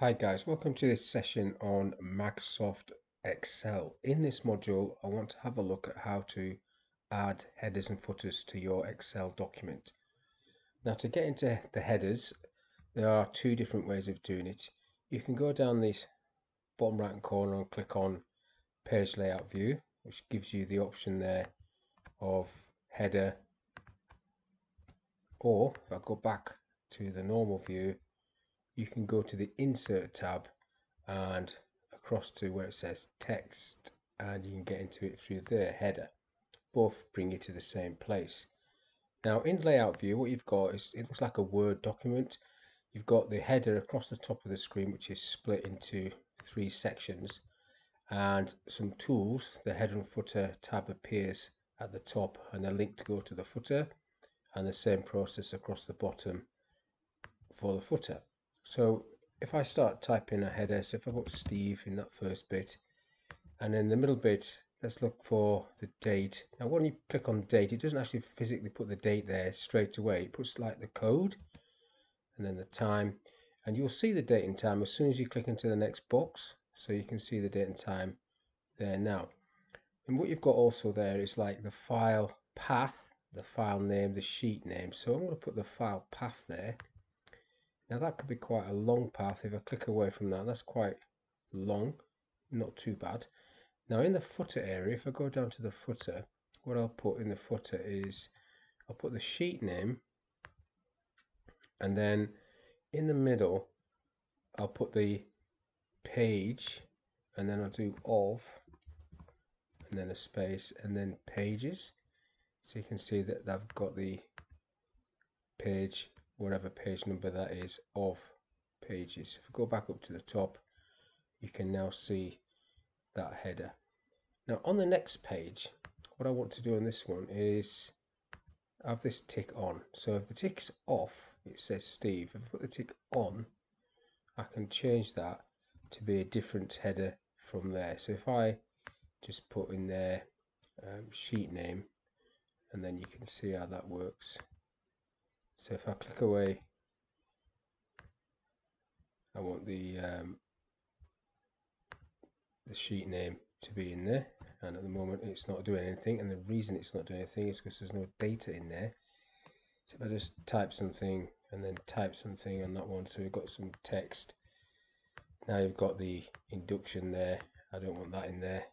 Hi guys, welcome to this session on Microsoft Excel. In this module, I want to have a look at how to add headers and footers to your Excel document. Now to get into the headers, there are two different ways of doing it. You can go down this bottom right corner and click on page layout view, which gives you the option there of header or if I go back to the normal view you can go to the insert tab and across to where it says text and you can get into it through the header. Both bring you to the same place. Now in layout view what you've got is it looks like a word document. You've got the header across the top of the screen which is split into three sections and some tools. The header and footer tab appears at the top and a link to go to the footer and the same process across the bottom for the footer so if I start typing a header, eh, so if I put Steve in that first bit, and in the middle bit, let's look for the date. Now when you click on date, it doesn't actually physically put the date there straight away. It puts like the code and then the time. And you'll see the date and time as soon as you click into the next box. So you can see the date and time there now. And what you've got also there is like the file path, the file name, the sheet name. So I'm going to put the file path there. Now that could be quite a long path. If I click away from that, that's quite long, not too bad. Now in the footer area, if I go down to the footer, what I'll put in the footer is I'll put the sheet name and then in the middle I'll put the page and then I'll do of and then a space and then pages so you can see that I've got the page whatever page number that is of pages. If we go back up to the top, you can now see that header. Now on the next page, what I want to do on this one is have this tick on. So if the tick's off, it says Steve. If I put the tick on, I can change that to be a different header from there. So if I just put in there um, sheet name, and then you can see how that works. So if I click away, I want the um, the sheet name to be in there. And at the moment it's not doing anything. And the reason it's not doing anything is because there's no data in there. So if I just type something and then type something on that one so we've got some text. Now you've got the induction there. I don't want that in there.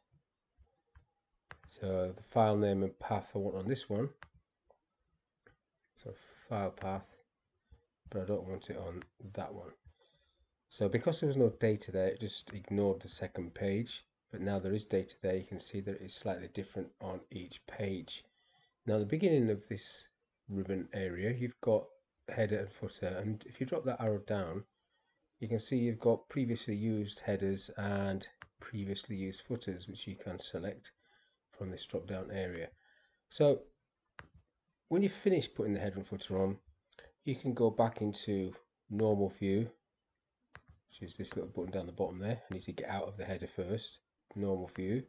So the file name and path I want on this one so file path but I don't want it on that one. So because there was no data there it just ignored the second page. But now there is data there you can see that it's slightly different on each page. Now the beginning of this ribbon area you've got header and footer and if you drop that arrow down you can see you've got previously used headers and previously used footers which you can select from this drop down area. So when you finish putting the header and footer on, you can go back into normal view, which is this little button down the bottom there. I need to get out of the header first, normal view,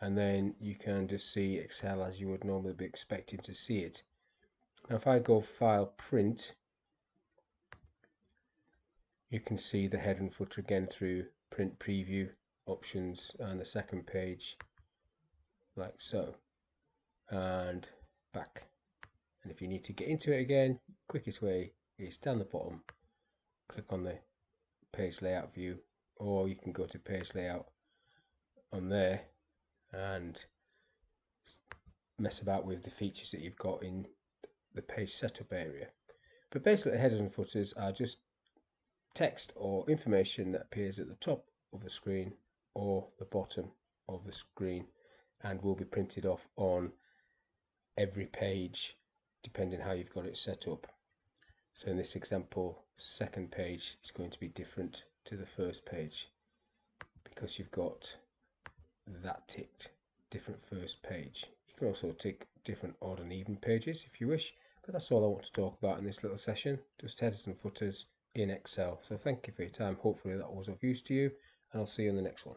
and then you can just see Excel as you would normally be expecting to see it. Now if I go file print, you can see the header and footer again through print preview options and the second page like so and back and if you need to get into it again quickest way is down the bottom click on the page layout view or you can go to page layout on there and mess about with the features that you've got in the page setup area. But basically headers and footers are just text or information that appears at the top of the screen or the bottom of the screen and will be printed off on every page depending how you've got it set up. So in this example, second page is going to be different to the first page because you've got that ticked, different first page. You can also tick different odd and even pages if you wish, but that's all I want to talk about in this little session, just headers and footers in Excel. So thank you for your time. Hopefully that was of use to you and I'll see you in the next one.